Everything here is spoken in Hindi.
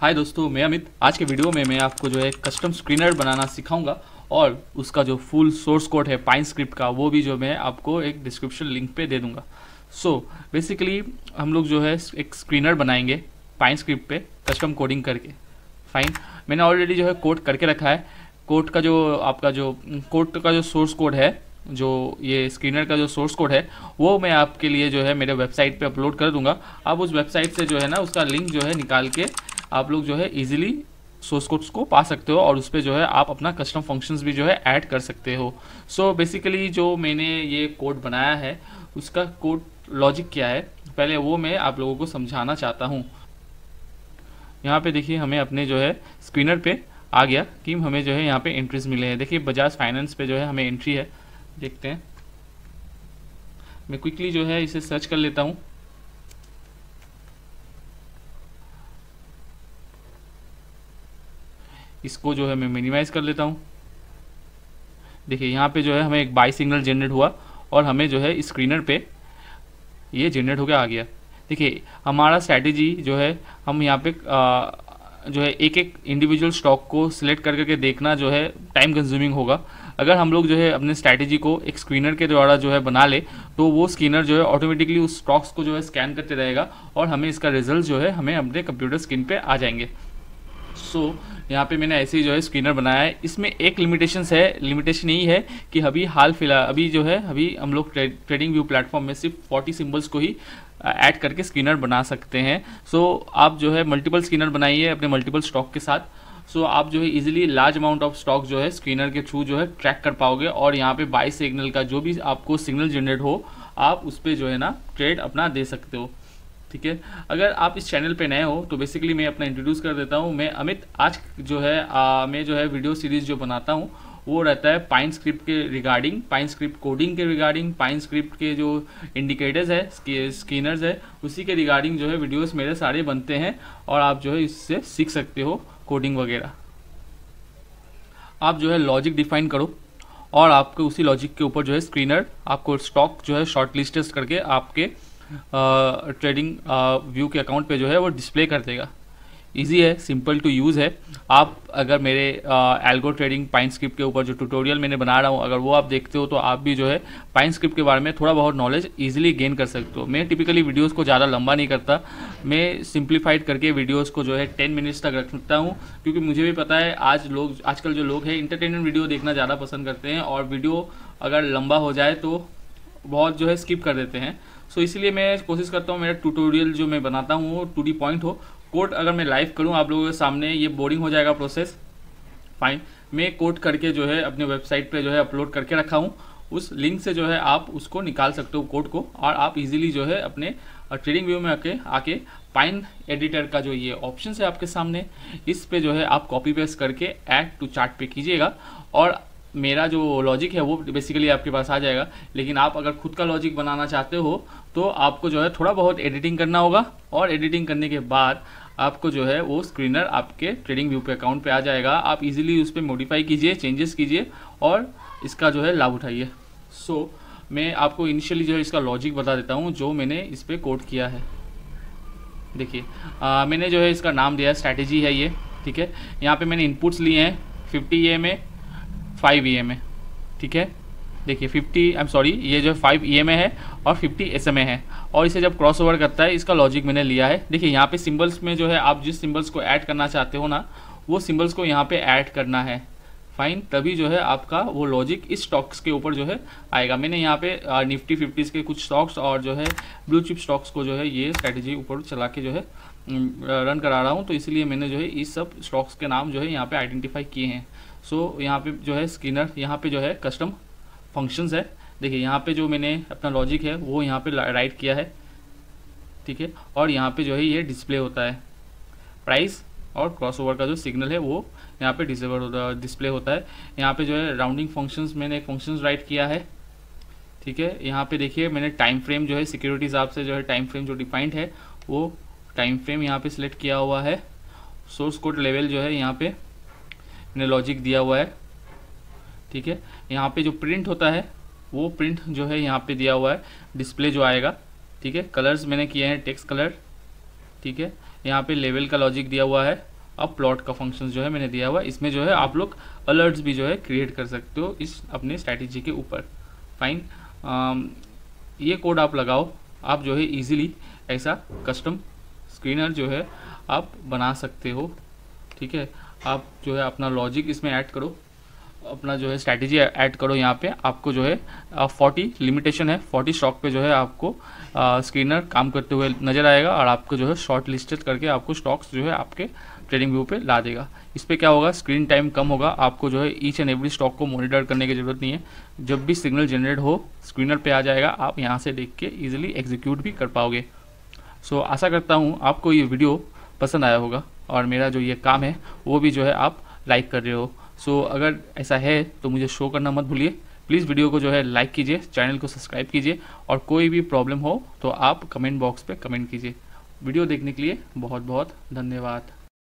हाय दोस्तों मैं अमित। आज के वीडियो में मैं आपको जो है कस्टम स्क्रीनर बनाना सिखाऊँगा और उसका जो फुल सोर्स कोड है पाइन स्क्रिप्ट का वो भी जो मैं आपको एक डिस्क्रिप्शन लिंक पे दे दूँगा। सो so, बेसिकली हम लोग जो है एक स्क्रीनर बनाएँगे पाइन स्क्रिप्ट पे कस्टम कोडिंग करके। फाइन मैंने ऑलरेडी जो है कोड करके रखा है। कोड का जो आपका जो कोड का जो सोर्स कोड है जो ये स्क्रीनर का जो सोर्स कोड है वो मैं आपके लिए जो है मेरे वेबसाइट पे अपलोड कर दूँगा। आप उस वेबसाइट से जो है ना उसका लिंक जो है निकाल के आप लोग जो है इजीली सोर्स कोड्स को पा सकते हो और उस पर जो है आप अपना कस्टम फ़ंक्शंस भी जो है ऐड कर सकते हो। सो so बेसिकली जो मैंने ये कोड बनाया है, उसका कोड लॉजिक क्या है? पहले वो मैं आप लोगों को समझाना चाहता हूँ। यहाँ पे देखिए हमें अपने जो है स्क्रीनर पे आ गया कि हमें जो है यहाँ पे एंट्रीज मिले हैं। देखिए बजाज फाइनेंस पे जो है हमें एंट्री है। देखते हैं। मैं क्विकली जो है इसे सर्च कर लेता हूँ। इसको जो है मैं मिनिमाइज़ कर लेता हूँ। देखिए यहाँ पे जो है हमें एक बाई सिग्नल जनरेट हुआ और हमें जो है स्क्रीनर पे ये जनरेट होकर आ गया। देखिए हमारा स्ट्रैटेजी जो है हम यहाँ पे आ, जो है एक एक इंडिविजुअल स्टॉक को सिलेक्ट कर करके देखना जो है टाइम कंज्यूमिंग होगा। अगर हम लोग जो है अपने स्ट्रैटेजी को एक स्क्रीनर के द्वारा जो है बना ले तो वो स्क्रीनर जो है ऑटोमेटिकली उस स्टॉक्स को जो है स्कैन करते रहेगा और हमें इसका रिज़ल्ट जो है हमें अपने कंप्यूटर स्क्रीन पे आ जाएँगे। सो यहाँ पे मैंने ऐसे ही जो है स्क्रीनर बनाया है। इसमें एक लिमिटेशन है लिमिटेशन यही है कि अभी हाल फ़िलहाल अभी जो है अभी हम लोग ट्रेडिंग व्यू प्लेटफॉर्म में सिर्फ़ 40 सिम्बल्स को ही ऐड करके स्क्रीनर बना सकते हैं। सो so, आप जो है मल्टीपल स्क्रीनर बनाइए अपने मल्टीपल स्टॉक के साथ। सो so, आप जो है easily large amount of stock जो है स्क्रीनर के थ्रू जो है ट्रैक कर पाओगे और यहाँ पे बाई सिग्नल का जो भी आपको सिग्नल जनरेट हो आप उस पर जो है ना ट्रेड अपना दे सकते हो। ठीक है? अगर आप इस चैनल पे नए हो तो बेसिकली मैं अपना इंट्रोड्यूस कर देता हूँ। मैं अमित आज जो है आ, मैं जो है वीडियो सीरीज़ जो बनाता हूँ वो रहता है पाइन स्क्रिप्ट के रिगार्डिंग पाइन स्क्रिप्ट कोडिंग के रिगार्डिंग पाइन स्क्रिप्ट के जो इंडिकेटर्स है स्कीनर्स है उसी के रिगार्डिंग जो है वीडियोस मेरे सारे बनते हैं और आप जो है इससे सीख सकते हो कोडिंग वगैरह। आप जो है लॉजिक डिफाइन करो और आपके उसी लॉजिक के ऊपर जो है स्क्रीनर आपको स्टॉक जो है शॉर्ट लिस्टेस्ट करके आपके ट्रेडिंग व्यू के अकाउंट पे जो है वो डिस्प्ले कर देगा। इजी है सिंपल टू यूज़ है। आप अगर मेरे एल्गो ट्रेडिंग पाइन स्क्रिप्ट के ऊपर जो ट्यूटोरियल मैंने बना रहा हूँ, अगर वो आप देखते हो तो आप भी जो है पाइन स्क्रिप्ट के बारे में थोड़ा बहुत नॉलेज इजीली गेन कर सकते हो। मैं टिपिकली वीडियोस को ज़्यादा लंबा नहीं करता। मैं सिंप्लीफाइड करके वीडियोस को जो है टेन मिनट्स तक रखता हूँ, क्योंकि मुझे भी पता है आज लोग, आजकल जो लोग हैं इंटरटेनमेंट वीडियो देखना ज़्यादा पसंद करते हैं और वीडियो अगर लंबा हो जाए तो बहुत जो है स्किप कर देते हैं। सो इसलिए मैं कोशिश करता हूँ, मेरा ट्यूटोरियल जो मैं बनाता हूँ, वो टू डी पॉइंट हो। कोड अगर मैं लाइव करूँ, आप लोगों के सामने ये बोरिंग हो जाएगा प्रोसेस फाइन मैं कोट करके जो है, अपने वेबसाइट पे जो है अपलोड करके रखा हूँ। उस लिंक से जो है आप उसको निकाल सकते हो कोड को और आप इजीली जो है अपने ट्रेडिंग व्यू में आके आके पाइन एडिटर का जो ये ऑप्शन है आपके सामने, इस पे जो है आप कॉपी पेस्ट करके ऐड टू चार्ट पे कीजिएगा। और मेरा जो लॉजिक है वो बेसिकली आपके पास आ जाएगा। लेकिन आप अगर खुद का लॉजिक बनाना चाहते हो तो आपको जो है थोड़ा बहुत एडिटिंग करना होगा और एडिटिंग करने के बाद आपको जो है वो स्क्रीनर आपके ट्रेडिंग व्यू पे अकाउंट पे आ जाएगा। आप इजीली उस पर मॉडिफाई कीजिए चेंजेस कीजिए और इसका जो है लाभ उठाइए। सो so, मैं आपको इनिशियली जो है इसका लॉजिक बता देता हूँ जो मैंने इस पर कोड किया है। देखिए मैंने जो है इसका नाम दिया है स्ट्रैटेजी है ये ठीक है? यहाँ पे मैंने इनपुट्स लिए हैं फिफ्टी ए में फाइव ई एम ए ठीक है? देखिए फिफ्टी आई एम सॉरी ये जो फाइव ई एम ए है और फिफ्टी एस एम ए है। और इसे जब क्रॉस ओवर करता है, इसका लॉजिक मैंने लिया है। देखिए, यहाँ पे सिंबल्स में जो है, आप जिस सिंबल्स को ऐड करना चाहते हो ना, वो सिंबल्स को यहाँ पे ऐड करना है। फाइन तभी जो है आपका वो लॉजिक इस स्टॉक्स के ऊपर जो है आएगा। मैंने यहाँ पे निफ्टी फिफ्टीज़ के कुछ स्टॉक्स और जो है ब्लू चिप स्टॉक्स को जो है ये स्ट्रैटेजी ऊपर चला के जो है रन करा रहा हूँ। तो इसलिए मैंने जो है, इस सब स्टॉक्स के नाम जो है, यहाँ पे आइडेंटिफाई किए हैं। सो so, यहाँ पे जो है स्किनर यहाँ पे जो है कस्टम फ़ंक्शंस है देखिए यहाँ पे जो मैंने अपना लॉजिक है वो यहाँ पे राइट किया है ठीक है और यहाँ पे जो है ये डिस्प्ले होता है प्राइस और क्रॉसओवर का जो सिग्नल है वो यहाँ पे डिसेबल होता डिस्प्ले होता है यहाँ पे जो है राउंडिंग फ़ंक्शंस मैंने एक फ़ंक्शंस राइट किया है ठीक है यहाँ पे देखिए मैंने टाइम फ्रेम जो है सिक्योरिटी हिसाब से जो है टाइम फ्रेम जो डिफाइंड है वो टाइम फ्रेम यहाँ पे सिलेक्ट किया हुआ है सोर्स कोड लेवल जो है यहाँ पे ने लॉजिक दिया हुआ है। ठीक है? यहाँ पे जो प्रिंट होता है, वो प्रिंट जो है यहाँ पे दिया हुआ है। डिस्प्ले जो आएगा, ठीक है? कलर्स मैंने किए हैं टेक्स्ट कलर ठीक है? यहाँ पे लेवल का लॉजिक दिया हुआ है। अब प्लॉट का फ़ंक्शन जो है मैंने दिया हुआ है। इसमें जो है आप लोग अलर्ट्स भी जो है क्रिएट कर सकते हो इस अपने स्ट्रैटेजी के ऊपर। फाइन ये कोड आप लगाओ। आप जो है इजीली ऐसा कस्टम स्क्रीनर जो है आप बना सकते हो। ठीक है? आप जो है अपना लॉजिक इसमें ऐड करो। अपना जो है स्ट्रैटेजी ऐड करो यहाँ पे। आपको जो है फोर्टी लिमिटेशन है। फोर्टी स्टॉक पे जो है आपको स्क्रीनर काम करते हुए नज़र आएगा और आपको जो है शॉर्ट लिस्टेड करके आपको स्टॉक्स जो है आपके ट्रेडिंग व्यू पे ला देगा। इस पर क्या होगा? स्क्रीन टाइम कम होगा। आपको जो है ईच एंड एवरी स्टॉक को मॉनिटर करने की ज़रूरत नहीं है। जब भी सिग्नल जनरेट हो स्क्रीनर पे आ जाएगा। आप यहाँ से देख के ईजिली एग्जीक्यूट भी कर पाओगे। सो so, आशा करता हूँ आपको ये वीडियो पसंद आया होगा। और मेरा जो ये काम है वो भी जो है आप लाइक कर रहे हो। सो so, अगर ऐसा है तो मुझे शो करना मत भूलिए। प्लीज़ वीडियो को जो है लाइक कीजिए चैनल को सब्सक्राइब कीजिए और कोई भी प्रॉब्लम हो तो आप कमेंट बॉक्स पे कमेंट कीजिए। वीडियो देखने के लिए बहुत बहुत धन्यवाद।